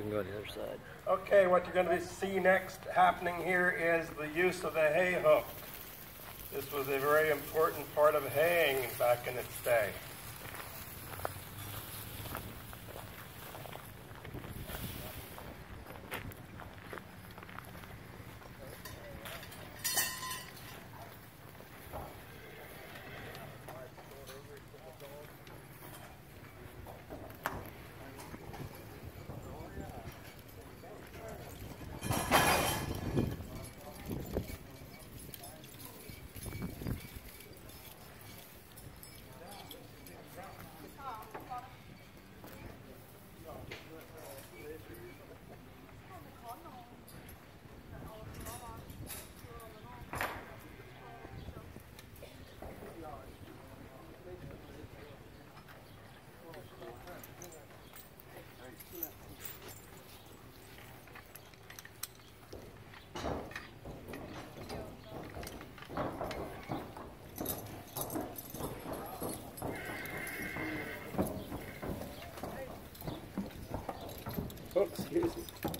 we can go to the other side. Okay, what you're going to see next happening here is the use of the hay hook. This was a very important part of haying back in its day. Oh, excuse me.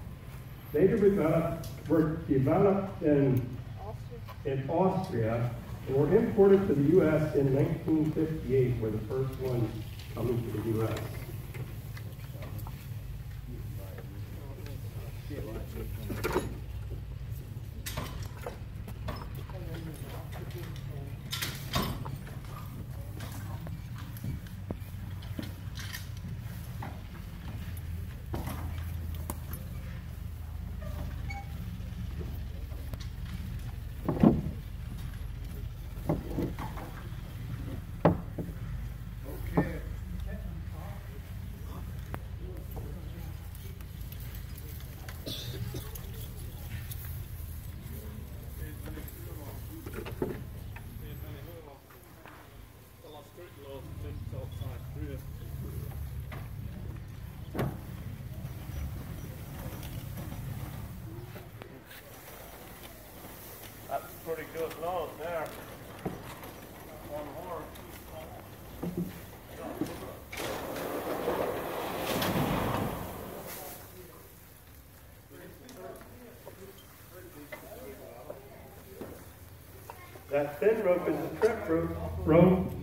They were developed, uh, were developed in, in Austria and were imported to the U.S. in 1958, were the first ones coming to the U.S. That's pretty good load there. One horse. That thin rope is a trip rope. rope.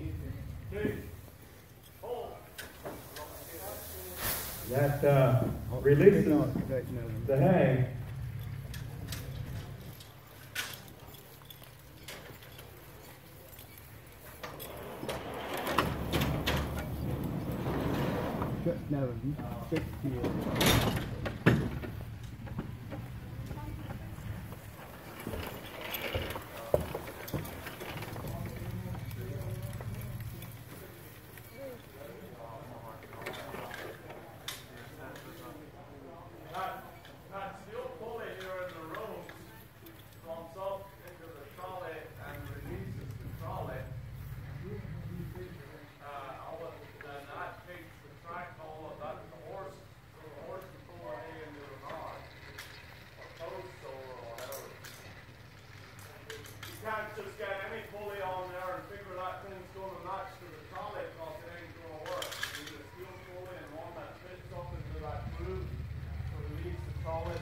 That uh, releases the hay. No, you stick to it. That, that steel pulley here in the room comes up into the trolley and releases the trolley. Uh, all of, then that takes the track all of that, the horse can't just get any pulley on there and figure that thing's gonna match to the trolley because it ain't gonna work. You need a steel pulley and one that fits up into that groove to release the trolley.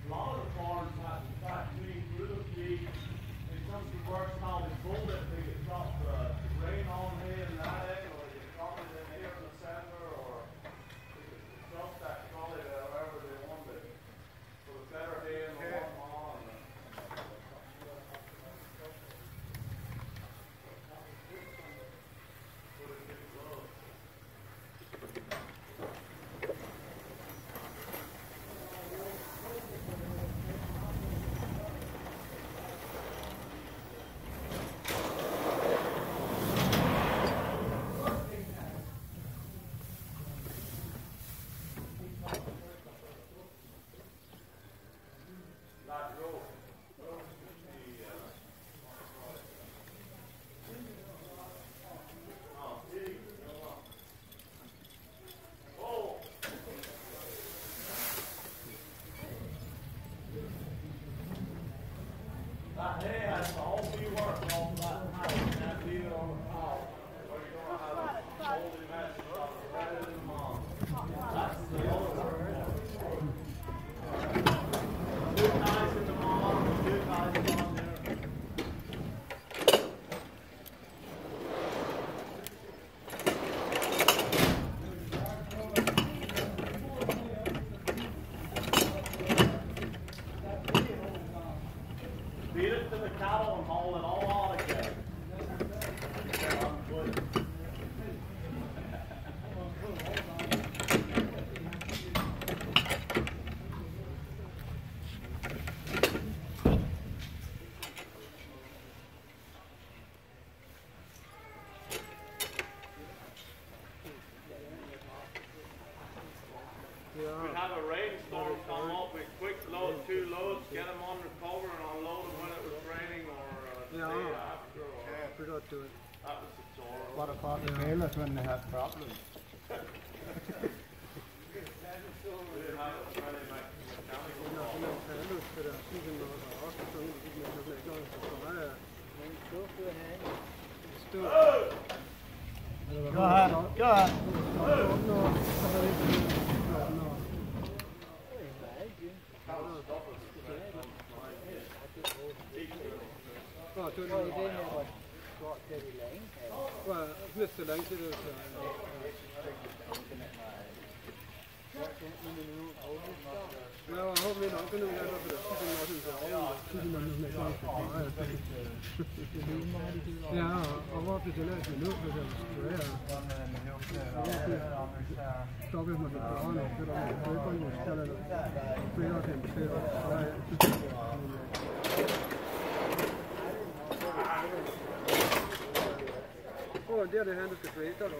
A lot of the farms have that green groove lead. It comes to work now, they pull it, they get drop the rain on here and that end, or you drop it in here in the center, or they could drop that trolley there wherever they want it. So it's better hay in the warm on. That road. That hay has to all be worked off that house, that deal on the pole. Or you're gonna have a holding mess across the. That's the other work. Two guys in the mall, two guys on there. Beat it to the cattle and haul it all out again. Yeah, I'm good. We'd have a rainstorm come up, we'd quick load two loads, get them under cover and unload them when it was raining or uh, the Yeah. day after or, Forgot to it. that was the story. What about the trailers when they have problems? We didn't have a friendly me- mechanical Ja, problem. men trailers för det stiger några raser så inte det blir så mycket av så här. Stor. Go ahead. Go ahead. Well, doing what you're doing there, but got dirty lane. Well, with the lane, it was. Ja, og hvor blev det lavet med løb, hvis jeg var skræret? Stoppet mig med barren, og det var med løbringen, og så kaldte jeg det. Fælder den, fælder den. bandeira de renda que feita, não.